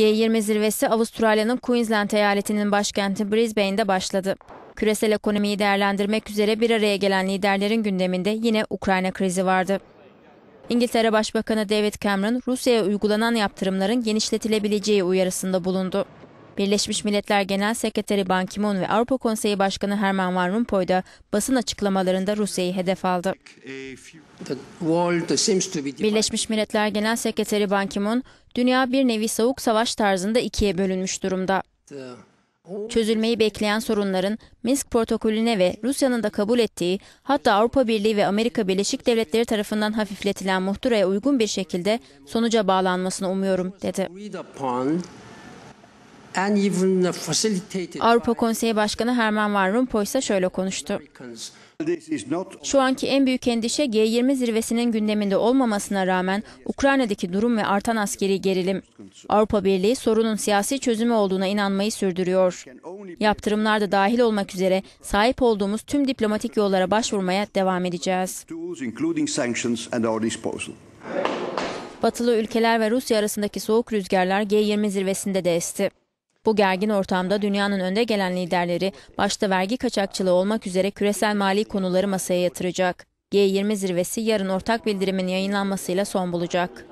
G20 zirvesi Avustralya'nın Queensland eyaletinin başkenti Brisbane'de başladı. Küresel ekonomiyi değerlendirmek üzere bir araya gelen liderlerin gündeminde yine Ukrayna krizi vardı. İngiltere Başbakanı David Cameron, Rusya'ya uygulanan yaptırımların genişletilebileceği uyarısında bulundu. Birleşmiş Milletler Genel Sekreteri Ban Ki-moon ve Avrupa Konseyi Başkanı Herman Van Rompuy da basın açıklamalarında Rusya'yı hedef aldı. Birleşmiş Milletler Genel Sekreteri Ban Ki-moon, dünya bir nevi soğuk savaş tarzında ikiye bölünmüş durumda. Çözülmeyi bekleyen sorunların Minsk protokolüne ve Rusya'nın da kabul ettiği hatta Avrupa Birliği ve Amerika Birleşik Devletleri tarafından hafifletilen muhtıraya uygun bir şekilde sonuca bağlanmasını umuyorum dedi. Avrupa Konseyi Başkanı Herman Van Rompuy ise şöyle konuştu. Şu anki en büyük endişe G20 zirvesinin gündeminde olmamasına rağmen Ukrayna'daki durum ve artan askeri gerilim. Avrupa Birliği sorunun siyasi çözümü olduğuna inanmayı sürdürüyor. Yaptırımlar da dahil olmak üzere sahip olduğumuz tüm diplomatik yollara başvurmaya devam edeceğiz. Batılı ülkeler ve Rusya arasındaki soğuk rüzgarlar G20 zirvesinde de esti. Bu gergin ortamda dünyanın önde gelen liderleri başta vergi kaçakçılığı olmak üzere küresel mali konuları masaya yatıracak. G20 zirvesi yarın ortak bildirimin yayınlanmasıyla son bulacak.